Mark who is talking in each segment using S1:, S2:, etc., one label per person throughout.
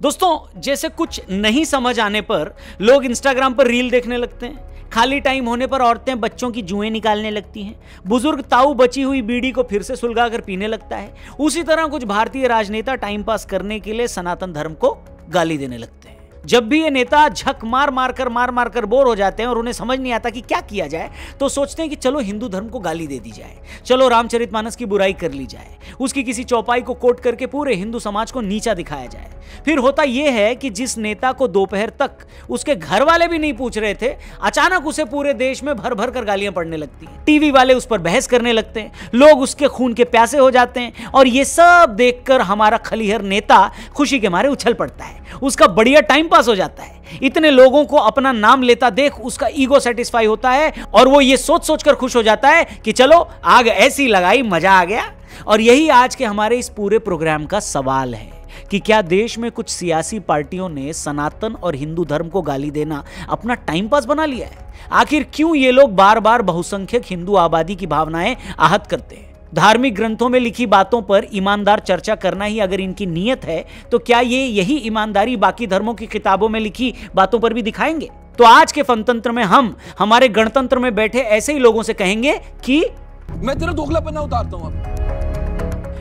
S1: दोस्तों, जैसे कुछ नहीं समझ आने पर लोग इंस्टाग्राम पर रील देखने लगते हैं। खाली टाइम होने पर औरतें बच्चों की जुएँ निकालने लगती हैं। बुज़ुर्ग ताऊ बची हुई बीड़ी को फिर से सुलगा कर पीने लगता है। उसी तरह कुछ भारतीय राजनेता टाइम पास करने के लिए सनातन धर्म को गाली देने लगते हैं। जब भी ये नेता झक मार मार कर मार मार कर बोर हो जाते हैं और उन्हें समझ नहीं आता कि क्या किया जाए तो सोचते हैं कि चलो हिंदू धर्म को गाली दे दी जाए। चलो रामचरितमानस की बुराई कर ली जाए। उसकी किसी चौपाई को कोट करके पूरे हिंदू समाज को नीचा दिखाया जाए। फिर होता यह है कि जिस नेता को दोपहर तक उसके घर वाले भी नहीं पूछ रहे थे, अचानक उसे पूरे देश में भर भर कर गालियाँ पड़ने लगती हैं। टीवी वाले उस पर बहस करने लगते हैं। लोग उसके खून के प्यासे हो जाते हैं और ये सब देखकर हमारा खलीहर नेता खुशी के मारे उछल पड़ता है। उसका बढ़िया टाइम पास हो जाता है। इतने लोगों को अपना नाम लेता देख उसका ईगो सेटिस्फाई होता है और वो ये सोच सोच कर खुश हो जाता है कि चलो, आग ऐसी लगाई, मज़ा आ गया। और यही आज के हमारे इस पूरे प्रोग्राम का सवाल है कि क्या देश में कुछ सियासी पार्टियों ने सनातन और हिंदू धर्म को गाली देना अपना टाइम पास बना लिया है? आखिर क्यों ये लोग बार बार बहुसंख्यक हिंदू आबादी की भावनाएँ आहत करते हैं? धार्मिक ग्रंथों में लिखी बातों पर ईमानदार चर्चा करना ही अगर इनकी नीयत है तो क्या ये यही ईमानदारी बाकी धर्मों की किताबों में लिखी बातों पर भी दिखाएँगे? तो आज के फनतंत्र में हम, हमारे गणतंत्र में बैठे ऐसे ही लोगों से कहेंगे कि
S2: मैं तेरा दोगलापना उतारता हूँ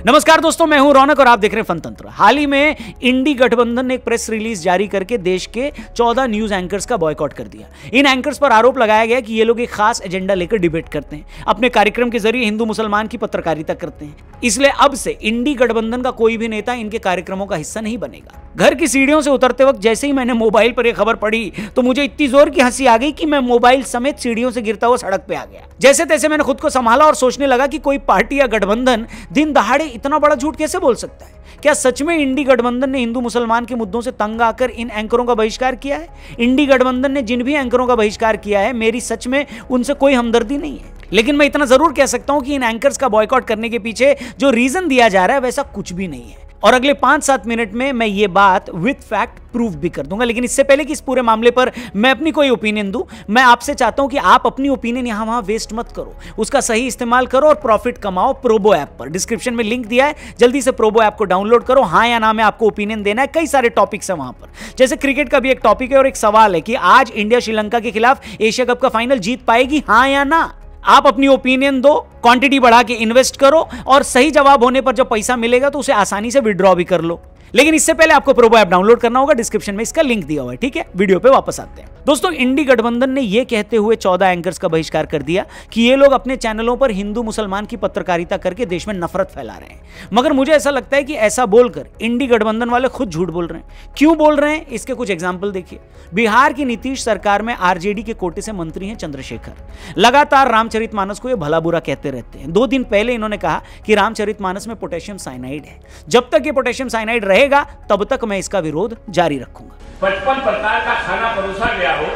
S1: नमस्कार दोस्तों, मैं हूँ रौनक और आप देख रहे हैं फनतंत्र। हाल ही में इंडी गठबंधन ने एक प्रेस रिलीज़ जारी करके देश के 14 न्यूज़ एंकर्स का बॉयकॉट कर दिया। इन एंकर्स पर आरोप लगाया गया कि ये लोग एक खास एजेंडा लेकर डिबेट करते हैं, अपने कार्यक्रम के ज़रिए हिंदू मुसलमान की पत्रकारिता करते हैं। इसलिए अब से इंडी गठबंधन का कोई भी नेता इनके कार्यक्रमों का हिस्सा नहीं बनेगा। घर की सीढ़ियों से उतरते वक्त जैसे ही मैंने मोबाइल पर यह खबर पढ़ी तो मुझे इतनी ज़ोर की हँसी आ गई कि मैं मोबाइल समेत सीढ़ियों से गिरता हुआ सड़क पे आ गया। जैसे तैसे मैंने खुद को संभाला और सोचने लगा कि कोई पार्टी या गठबंधन दिन दहाड़े इतना बड़ा झूठ कैसे बोल सकता है? क्या सच में इंडी गठबंधन ने हिंदू मुसलमान के मुद्दों से तंग आकर इन एंकरों का बहिष्कार किया है? इंडी गठबंधन ने जिन भी एंकरों का बहिष्कार किया है, मेरी सच में उनसे कोई हमदर्दी नहीं है। लेकिन मैं इतना ज़रूर कह सकता हूँ कि इन एंकर्स का बॉयकॉट करने के पीछे जो रीजन दिया जा रहा है, वैसा कुछ भी नहीं है। और अगले पाँच सात मिनट में मैं ये बात विथ फैक्ट प्रूव भी कर दूँगा। लेकिन इससे पहले कि इस पूरे मामले पर मैं अपनी कोई ओपिनियन दूँ, मैं आपसे चाहता हूँ कि आप अपनी ओपिनियन यहाँ वहाँ वेस्ट मत करो। उसका सही इस्तेमाल करो और प्रॉफिट कमाओ प्रोबो ऐप पर। डिस्क्रिप्शन में लिंक दिया है। जल्दी से प्रोबो ऐप को डाउनलोड करो। हाँ या ना में आपको ओपिनियन देना है। कई सारे टॉपिक्स है वहाँ पर। जैसे क्रिकेट का भी एक टॉपिक है और एक सवाल है कि आज इंडिया श्रीलंका के खिलाफ एशिया कप का फाइनल जीत पाएगी? हाँ या ना? आप अपनी ओपिनियन दो क्वांटिटी बढ़ा के इन्वेस्ट करो और सही जवाब होने पर जब पैसा मिलेगा तो उसे आसानी से विड्रॉ भी कर लो। लेकिन इससे पहले आपको प्रोबो ऐप डाउनलोड करना होगा डिस्क्रिप्शन में इसका लिंक दिया हुआ है, ठीक है? वीडियो पे वापस आते हैं। दोस्तों इंडी गठबंधन ने यह कहते हुए चौदह एंकर्स का बहिष्कार कर दिया कि ये लोग अपने चैनलों पर हिंदू, मुसलमान की पत्रकारिता करके देश में नफरत फैला रहे हैं। मगर मुझे ऐसा लगता है कि ऐसा बोलकर इंडी गठबंधन वाले खुद झूठ बोल रहे हैं। क्यों बोल रहे हैं? इसके कुछ एग्ज़ाम्पल देखिए। बिहार की नीतीश सरकार में आरजेडी के कोटे से मंत्री हैं चंद्रशेखर। लगातार रामचरित मानस को ये भला बुरा कहते रहते हैं। दो दिन पहले इन्होंने कहा कि रामचरित मानस में पोटेशियम साइनाइड है। जब तक ये पोटेशियम साइनाइड रहेगा तब तक मैं इसका विरोध जारी रखूँगा।
S3: पचपन प्रकार का खाना परोसा गया हो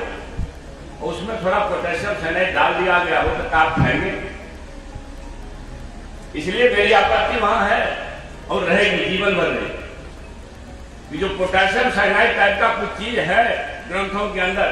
S3: उसमें थोड़ा पोटेशियम साइनाइड डाल दिया गया हो तो आप खाएँगे। इसलिए मेरी आपत्ति वहाँ है और रहेगी जीवन भर रहेगी जो पोटेशियम साइनाइड टाइप का कुछ चीज़ है ग्रंथों के अंदर।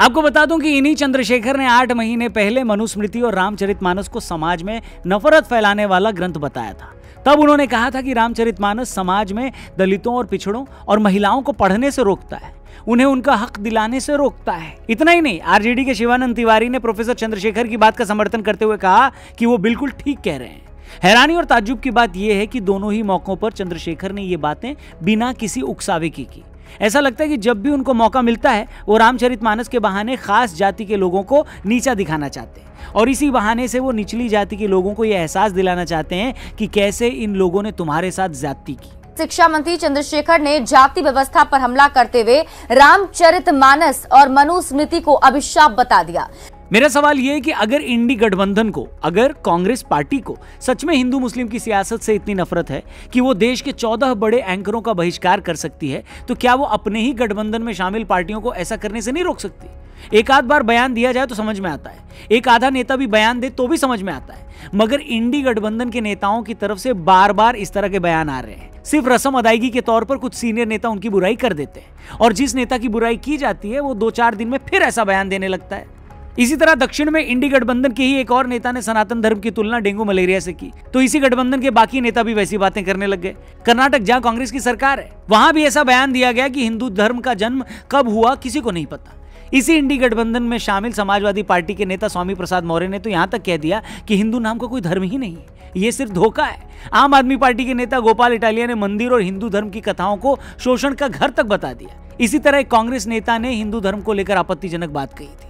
S1: आपको बता दूँ कि इन्हीं चंद्रशेखर ने आठ महीने पहले मनुस्मृति और रामचरितमानस को समाज में नफरत फैलाने वाला ग्रंथ बताया था। तब उन्होंने कहा था कि रामचरितमानस समाज में दलितों और पिछड़ों और महिलाओं को पढ़ने से रोकता है, उन्हें उनका हक दिलाने से रोकता है। इतना ही नहीं, आरजेडी के शिवानंद तिवारी ने प्रोफेसर चंद्रशेखर की बात का समर्थन करते हुए कहा कि वो बिल्कुल ठीक कह रहे हैं। हैरानी और ताज्जुब की बात यह है कि दोनों ही मौकों पर चंद्रशेखर ने ये बातें बिना किसी उकसावे की की। ऐसा लगता है कि जब भी उनको मौका मिलता है, वो रामचरित मानस के बहाने खास जाति के लोगों को नीचा दिखाना चाहते हैं। और इसी बहाने से वो निचली जाति के लोगों को ये एहसास दिलाना चाहते हैं कि कैसे इन लोगों ने तुम्हारे साथ ज्यादती की।
S4: शिक्षा मंत्री चंद्रशेखर ने जाति व्यवस्था पर हमला करते हुए रामचरित मानस और मनुस्मृति को अभिशाप बता दिया।
S1: मेरा सवाल यह है कि अगर इंडी गठबंधन को, अगर कांग्रेस पार्टी को सच में हिंदू मुस्लिम की सियासत से इतनी नफरत है कि वो देश के चौदह बड़े एंकरों का बहिष्कार कर सकती है तो क्या वो अपने ही गठबंधन में शामिल पार्टियों को ऐसा करने से नहीं रोक सकती? एक आध बार बयान दिया जाए तो समझ में आता है। एक आधा नेता भी बयान दे तो भी समझ में आता है। मगर इंडी गठबंधन के नेताओं की तरफ़ से बार बार इस तरह के बयान आ रहे हैं। सिर्फ़ रसम अदायगी के तौर पर कुछ सीनियर नेता उनकी बुराई कर देते हैं। और जिस नेता की बुराई की जाती है, वो दो चार दिन में फिर ऐसा बयान देने लगता है। इसी तरह दक्षिण में इंडी गठबंधन के ही एक और नेता ने सनातन धर्म की तुलना डेंगू मलेरिया से की। तो इसी गठबंधन के बाकी नेता भी वैसी बातें करने लग गए। कर्नाटक, जहाँ कांग्रेस की सरकार है, वहाँ भी ऐसा बयान दिया गया कि हिंदू धर्म का जन्म कब हुआ, किसी को नहीं पता। इसी इंडी गठबंधन में शामिल समाजवादी पार्टी के नेता स्वामी प्रसाद मौर्य ने तो यहाँ तक कह दिया कि हिंदू नाम का कोई धर्म ही नहीं है, ये सिर्फ़ धोखा है। आम आदमी पार्टी के नेता गोपाल इटालिया ने मंदिर और हिंदू धर्म की कथाओं को शोषण का घर तक बता दिया। इसी तरह एक कांग्रेस नेता ने हिंदू धर्म को लेकर आपत्तिजनक बात कही थी।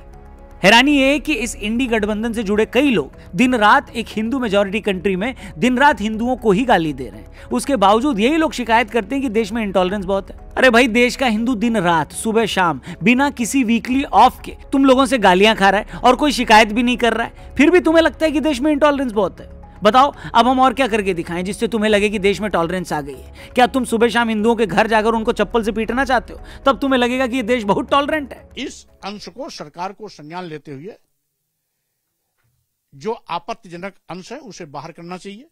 S1: हैरानी ये है कि इस इंडी गठबंधन से जुड़े कई लोग दिन रात एक हिंदू मेजोरिटी कंट्री में दिन रात हिंदुओं को ही गाली दे रहे हैं। उसके बावजूद यही लोग शिकायत करते हैं कि देश में इंटॉलरेंस बहुत है। अरे भाई, देश का हिंदू दिन रात, सुबह शाम, बिना किसी वीकली ऑफ़ के तुम लोगों से गालियाँ खा रहा है और कोई शिकायत भी नहीं कर रहा है। फिर भी तुम्हें लगता है कि देश में इंटॉलरेंस बहुत है। बताओ अब हम और क्या करके दिखाएँ जिससे तुम्हें लगे कि देश में टॉलरेंस आ गई है? क्या तुम सुबह शाम हिंदुओं के घर जाकर उनको चप्पल से पीटना चाहते हो? तब तुम्हें लगेगा कि ये देश बहुत टॉलरेंट है।
S5: इस अंश को सरकार को संज्ञान लेते हुए जो आपत्तिजनक अंश है उसे बाहर करना चाहिए।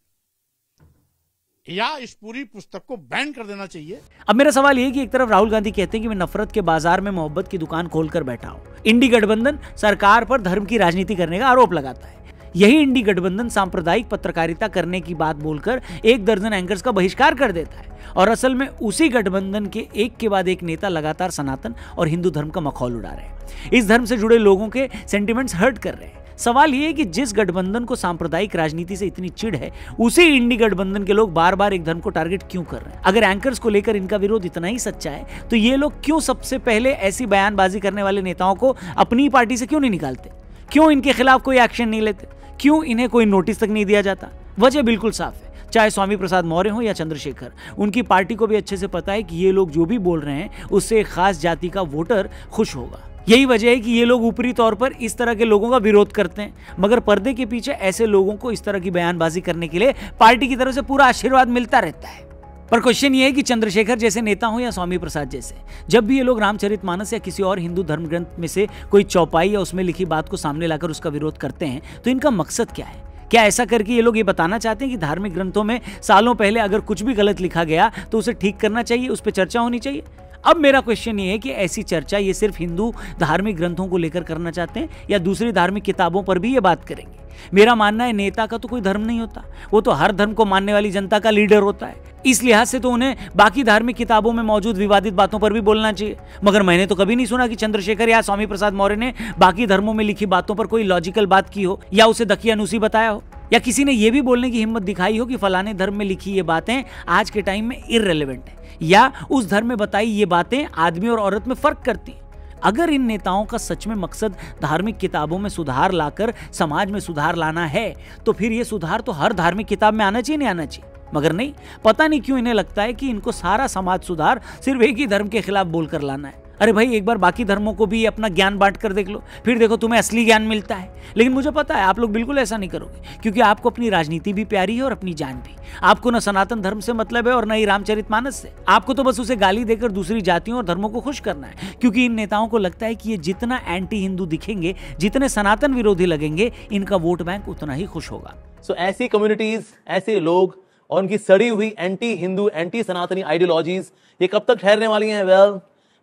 S5: या इस पूरी पुस्तक को बैन कर देना चाहिए।
S1: अब मेरा सवाल ये कि एक तरफ़ राहुल गांधी कहते हैं कि मैं नफरत के बाज़ार में मोहब्बत की दुकान खोलकर बैठा हूँ। इंडी गठबंधन सरकार पर धर्म की राजनीति करने का आरोप लगाता है। यही इंडी गठबंधन सांप्रदायिक पत्रकारिता करने की बात बोलकर एक दर्जन एंकर्स का बहिष्कार कर देता है। और असल में उसी गठबंधन के एक के बाद एक नेता लगातार सनातन और हिंदू धर्म का मखौल उड़ा रहे हैं। इस धर्म से जुड़े लोगों के सेंटिमेंट्स हर्ट कर रहे हैं। सवाल यह है कि जिस गठबंधन को सांप्रदायिक राजनीति से इतनी चिड़ है, उसी इंडी गठबंधन के लोग बार बार एक धर्म को टारगेट क्यों कर रहे हैं? अगर एंकर्स को लेकर इनका विरोध इतना ही सच्चा है तो ये लोग क्यों सबसे पहले ऐसी बयानबाजी करने वाले नेताओं को अपनी पार्टी से क्यों नहीं निकालते? क्यों इनके खिलाफ कोई एक्शन नहीं लेते? क्यों इन्हें कोई नोटिस तक नहीं दिया जाता? वजह बिल्कुल साफ़ है। चाहे स्वामी प्रसाद मौर्य हो या चंद्रशेखर, उनकी पार्टी को भी अच्छे से पता है कि ये लोग जो भी बोल रहे हैं, उससे एक खास जाति का वोटर खुश होगा। यही वजह है कि ये लोग ऊपरी तौर पर इस तरह के लोगों का विरोध करते हैं। मगर पर्दे के पीछे ऐसे लोगों को इस तरह की बयानबाजी करने के लिए पार्टी की तरफ़ से पूरा आशीर्वाद मिलता रहता है। पर क्वेश्चन ये है कि चंद्रशेखर जैसे नेता हो या स्वामी प्रसाद जैसे, जब भी ये लोग रामचरित मानस या किसी और हिंदू धर्म ग्रंथ में से कोई चौपाई या उसमें लिखी बात को सामने लाकर उसका विरोध करते हैं तो इनका मकसद क्या है? क्या ऐसा करके ये लोग ये बताना चाहते हैं कि धार्मिक ग्रंथों में सालों पहले अगर कुछ भी गलत लिखा गया तो उसे ठीक करना चाहिए, उस पर चर्चा होनी चाहिए? अब मेरा क्वेश्चन ये है कि ऐसी चर्चा ये सिर्फ़ हिंदू धार्मिक ग्रंथों को लेकर करना चाहते हैं या दूसरी धार्मिक किताबों पर भी ये बात करेंगे? मेरा मानना है नेता का तो कोई धर्म नहीं होता। वो तो हर धर्म को मानने वाली जनता का लीडर होता है। इस लिहाज से तो उन्हें बाकी धार्मिक किताबों में मौजूद विवादित बातों पर भी बोलना चाहिए। मगर मैंने तो कभी नहीं सुना कि चंद्रशेखर या स्वामी प्रसाद मौर्य ने बाकी धर्मों में लिखी बातों पर कोई लॉजिकल बात की हो या उसे दकियानुसी बताया हो। या किसी ने यह भी बोलने की हिम्मत दिखाई हो कि फलाने धर्म में लिखी ये बातें आज के टाइम में इरेलीवेंट है। या उस धर्म में बताई ये बातें आदमी और औरत में फ़र्क करती हैं। अगर इन नेताओं का सच में मकसद धार्मिक किताबों में सुधार लाकर समाज में सुधार लाना है तो फिर ये सुधार तो हर धार्मिक किताब में आना चाहिए, नहीं आना चाहिए। मगर नहीं, पता नहीं क्यों इन्हें लगता है कि इनको सारा समाज सुधार सिर्फ़ एक ही धर्म के खिलाफ बोलकर लाना है। अरे भाई एक बार बाकी धर्मों को भी अपना ज्ञान बांट कर देख लो। फिर देखो तुम्हें असली ज्ञान मिलता है। लेकिन मुझे पता है आप लोग बिल्कुल ऐसा नहीं करोगे क्योंकि आपको अपनी राजनीति भी प्यारी है और अपनी जान भी। आपको न सनातन धर्म से मतलब है और न ही रामचरित मानस से। आपको तो बस उसे गाली देकर दूसरी जातियों और धर्मों को खुश करना है क्योंकि इन नेताओं को लगता है कि ये जितना एंटी हिंदू दिखेंगे जितने सनातन विरोधी लगेंगे इनका वोट बैंक उतना ही खुश होगा।
S6: सो ऐसी कम्युनिटीज ऐसे लोग और उनकी सड़ी हुई anti Hindu anti Sanatani ideologies ये कब तक ठहरने वाली हैं? वेल well,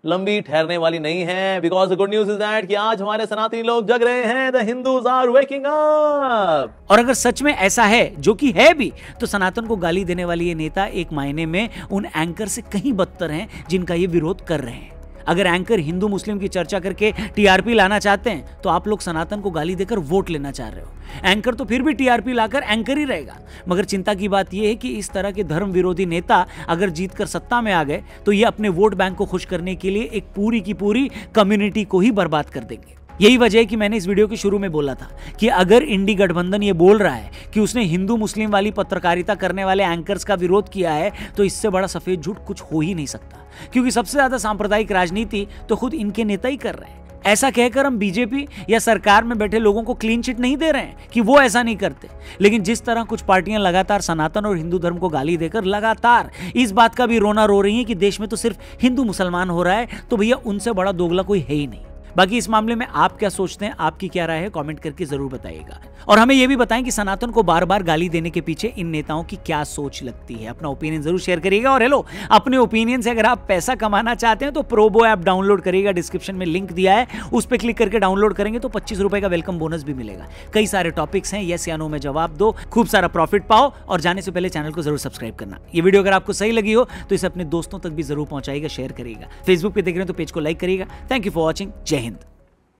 S6: लंबी ठहरने वाली नहीं है because good news is that कि आज हमारे सनातनी लोग जग रहे हैं the Hindus are waking up
S1: और अगर सच में ऐसा है, जो कि है भी तो सनातन को गाली देने वाली ये नेता एक मायने में उन एंकर से कहीं बदतर हैं, जिनका ये विरोध कर रहे हैं। अगर एंकर हिंदू मुस्लिम की चर्चा करके टीआरपी लाना चाहते हैं तो आप लोग सनातन को गाली देकर वोट लेना चाह रहे हो। एंकर तो फिर भी टीआरपी लाकर एंकर ही रहेगा। मगर चिंता की बात यह है कि इस तरह के धर्म विरोधी नेता अगर जीतकर सत्ता में आ गए तो ये अपने वोट बैंक को खुश करने के लिए एक पूरी की पूरी कम्युनिटी को ही बर्बाद कर देंगे। यही वजह है कि मैंने इस वीडियो के शुरू में बोला था कि अगर इंडी गठबंधन ये बोल रहा है कि उसने हिंदू मुस्लिम वाली पत्रकारिता करने वाले एंकर्स का विरोध किया है तो इससे बड़ा सफ़ेद झूठ कुछ हो ही नहीं सकता। क्योंकि सबसे ज़्यादा सांप्रदायिक राजनीति तो खुद इनके नेता ही कर रहे हैं। ऐसा कहकर हम बीजेपी या सरकार में बैठे लोगों को क्लीन चिट नहीं दे रहे हैं कि वो ऐसा नहीं करते। लेकिन जिस तरह कुछ पार्टियाँ लगातार सनातन और हिंदू धर्म को गाली देकर लगातार इस बात का भी रोना रो रही है कि देश में तो सिर्फ़ हिंदू मुसलमान हो रहा है तो भैया उनसे बड़ा दोगला कोई है ही नहीं। बाकी इस मामले में आप क्या सोचते हैं, आपकी क्या राय है कमेंट करके ज़रूर बताइएगा। और हमें यह भी बताएँ कि सनातन को बार बार गाली देने के पीछे इन नेताओं की क्या सोच लगती है। अपना ओपिनियन ज़रूर शेयर करिएगा और हेलो अपने ओपिनियन से अगर आप पैसा कमाना चाहते हैं तो प्रोबो ऐप डाउनलोड करिएगा। डिस्क्रिप्शन में लिंक दिया है, उस पर क्लिक करके डाउनलोड करेंगे तो पच्चीस रुपए का वेलकम बोनस भी मिलेगा। कई सारे टॉपिक्स हैं यस या नो में जवाब दो, खूब सारा प्रॉफिट पाओ और जाने से पहले चैनल को ज़रूर सब्सक्राइब करना। ये वीडियो अगर आपको सही लगी हो तो इसे अपने दोस्तों तक भी ज़रूर पहुंचाएगा शेयर करिएगा। फेसबुक पे देख रहे हैं तो पेज को लाइक करिएगा। थैंक यू फॉर वॉचिंग जय हिंद